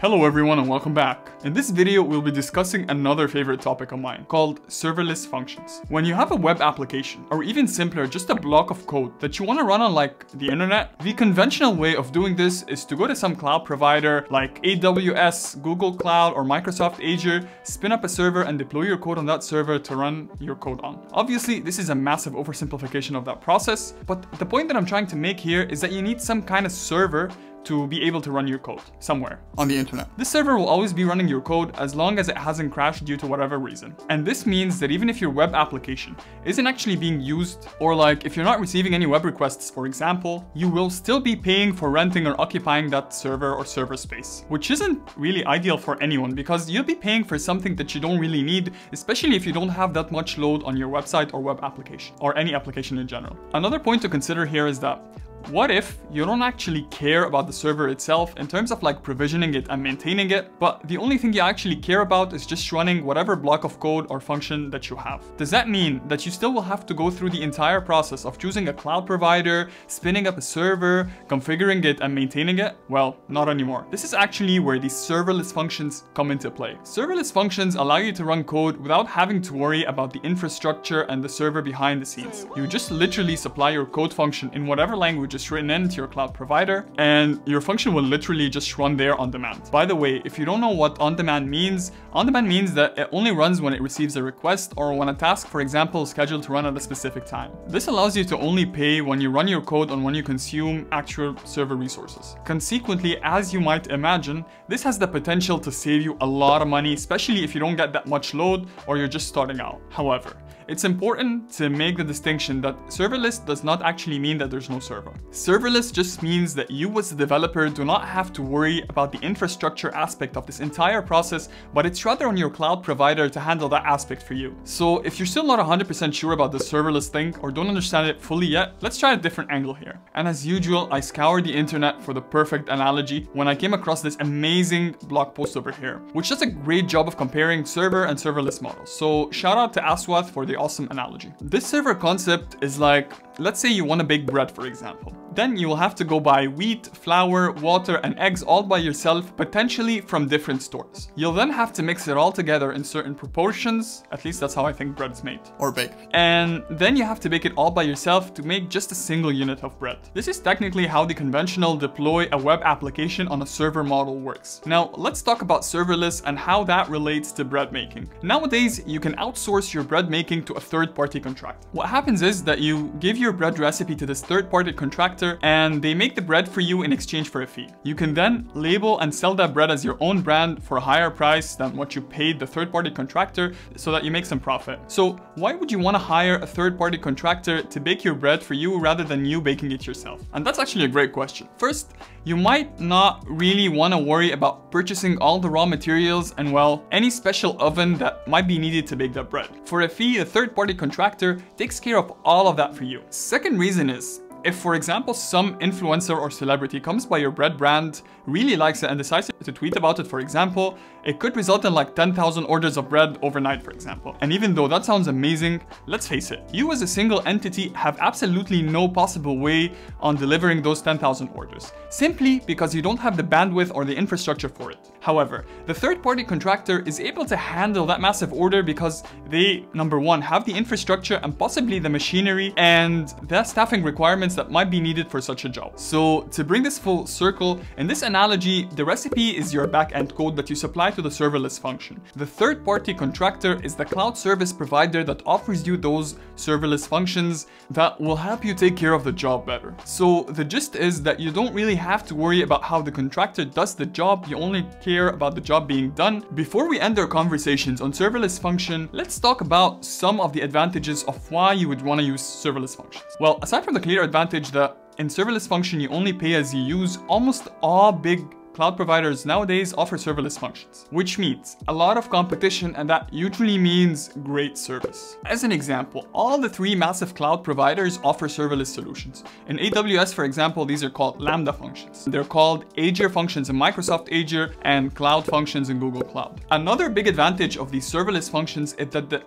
Hello everyone and welcome back. In this video, we'll be discussing another favorite topic of mine called serverless functions. When you have a web application, or even simpler, just a block of code that you want to run on like the internet, the conventional way of doing this is to go to some cloud provider like AWS, Google Cloud, or Microsoft Azure, spin up a server and deploy your code on that server to run your code on. Obviously, this is a massive oversimplification of that process, but the point that I'm trying to make here is that you need some kind of server to be able to run your code somewhere on the internet. This server will always be running your code as long as it hasn't crashed due to whatever reason. And this means that even if your web application isn't actually being used, or like if you're not receiving any web requests, for example, you will still be paying for renting or occupying that server or server space, which isn't really ideal for anyone because you'll be paying for something that you don't really need, especially if you don't have that much load on your website or web application, or any application in general. Another point to consider here is that what if you don't actually care about the server itself in terms of like provisioning it and maintaining it, but the only thing you actually care about is just running whatever block of code or function that you have? Does that mean that you still will have to go through the entire process of choosing a cloud provider, spinning up a server, configuring it and maintaining it? Well, not anymore. This is actually where these serverless functions come into play. Serverless functions allow you to run code without having to worry about the infrastructure and the server behind the scenes. You just literally supply your code function in whatever language just written into your cloud provider and your function will literally just run there on demand. By the way, if you don't know what on demand means, on demand means that it only runs when it receives a request or when a task, for example, is scheduled to run at a specific time. This allows you to only pay when you run your code and when you consume actual server resources. Consequently, as you might imagine, this has the potential to save you a lot of money, especially if you don't get that much load or you're just starting out. However, it's important to make the distinction that serverless does not actually mean that there's no server. Serverless just means that you as a developer do not have to worry about the infrastructure aspect of this entire process, but it's rather on your cloud provider to handle that aspect for you. So if you're still not 100% sure about the serverless thing or don't understand it fully yet, let's try a different angle here. And as usual, I scoured the internet for the perfect analogy when I came across this amazing blog post over here, which does a great job of comparing server and serverless models. So shout out to Aswath for the awesome analogy. This server concept is like, let's say you want to bake bread, for example. Then you will have to go buy wheat, flour, water, and eggs all by yourself, potentially from different stores. You'll then have to mix it all together in certain proportions, at least that's how I think bread is made. Or baked. And then you have to bake it all by yourself to make just a single unit of bread. This is technically how the conventional deploy a web application on a server model works. Now, let's talk about serverless and how that relates to bread making. Nowadays, you can outsource your bread making to a third-party contractor. What happens is that you give your bread recipe to this third-party contractor and they make the bread for you in exchange for a fee. You can then label and sell that bread as your own brand for a higher price than what you paid the third-party contractor so that you make some profit. So why would you want to hire a third-party contractor to bake your bread for you rather than you baking it yourself? And that's actually a great question. First, you might not really want to worry about purchasing all the raw materials and well, any special oven that might be needed to bake that bread. For a fee, a third-party contractor takes care of all of that for you. Second reason is, if, for example, some influencer or celebrity comes by your bread brand, really likes it and decides to tweet about it, for example, it could result in like 10,000 orders of bread overnight, for example. And even though that sounds amazing, let's face it, you as a single entity have absolutely no possible way on delivering those 10,000 orders, simply because you don't have the bandwidth or the infrastructure for it. However, the third-party contractor is able to handle that massive order because they, number one, have the infrastructure and possibly the machinery and the staffing requirements that might be needed for such a job. So to bring this full circle, in this analogy, the recipe is your back-end code that you supply to the serverless function. The third-party contractor is the cloud service provider that offers you those serverless functions that will help you take care of the job better. So the gist is that you don't really have to worry about how the contractor does the job, you only care about the job being done. Before we end our conversations on serverless function, let's talk about some of the advantages of why you would want to use serverless functions. Well, aside from the clear advantage that in serverless function you only pay as you use, almost all big cloud providers nowadays offer serverless functions, which means a lot of competition and that usually means great service. As an example, all the three massive cloud providers offer serverless solutions. In AWS, for example, these are called Lambda functions. They're called Azure functions in Microsoft Azure and Cloud functions in Google Cloud. Another big advantage of these serverless functions is that the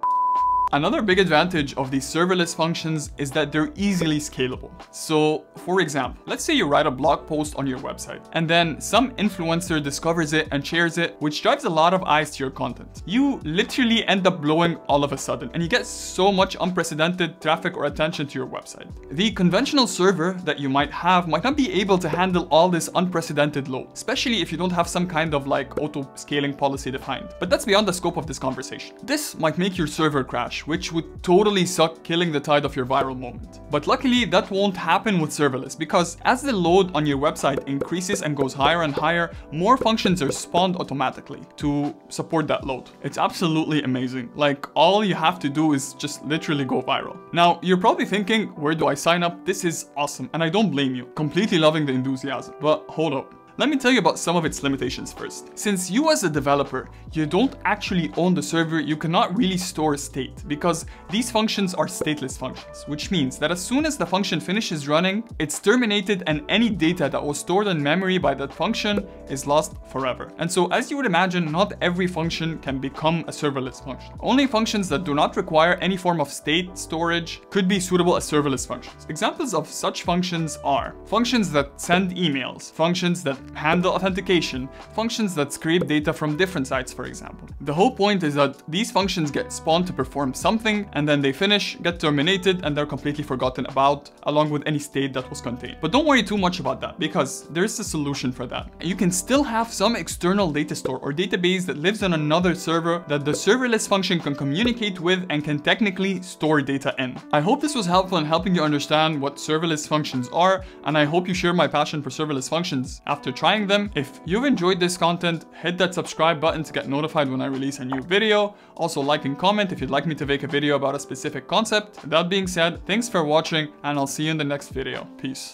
Another big advantage of these serverless functions is that they're easily scalable. So for example, let's say you write a blog post on your website and then some influencer discovers it and shares it, which drives a lot of eyes to your content. You literally end up blowing all of a sudden and you get so much unprecedented traffic or attention to your website. The conventional server that you might have might not be able to handle all this unprecedented load, especially if you don't have some kind of like auto scaling policy defined. But that's beyond the scope of this conversation. This might make your server crash, which would totally suck killing the tide of your viral moment. But luckily that won't happen with serverless because as the load on your website increases and goes higher and higher, more functions are spawned automatically to support that load. It's absolutely amazing. Like all you have to do is just literally go viral. Now you're probably thinking, where do I sign up? This is awesome and I don't blame you. Completely loving the enthusiasm. But hold up. Let me tell you about some of its limitations first. Since you as a developer, you don't actually own the server, you cannot really store state because these functions are stateless functions, which means that as soon as the function finishes running, it's terminated and any data that was stored in memory by that function is lost forever. And so as you would imagine, not every function can become a serverless function. Only functions that do not require any form of state storage could be suitable as serverless functions. Examples of such functions are functions that send emails, functions that handle authentication, functions that scrape data from different sites, for example. The whole point is that these functions get spawned to perform something, and then they finish, get terminated, and they're completely forgotten about, along with any state that was contained. But don't worry too much about that, because there's a solution for that. You can still have some external data store or database that lives on another server that the serverless function can communicate with and can technically store data in. I hope this was helpful in helping you understand what serverless functions are, and I hope you share my passion for serverless functions after trying them. If you've enjoyed this content, hit that subscribe button to get notified when I release a new video. Also like and comment if you'd like me to make a video about a specific concept. That being said, thanks for watching and I'll see you in the next video. Peace.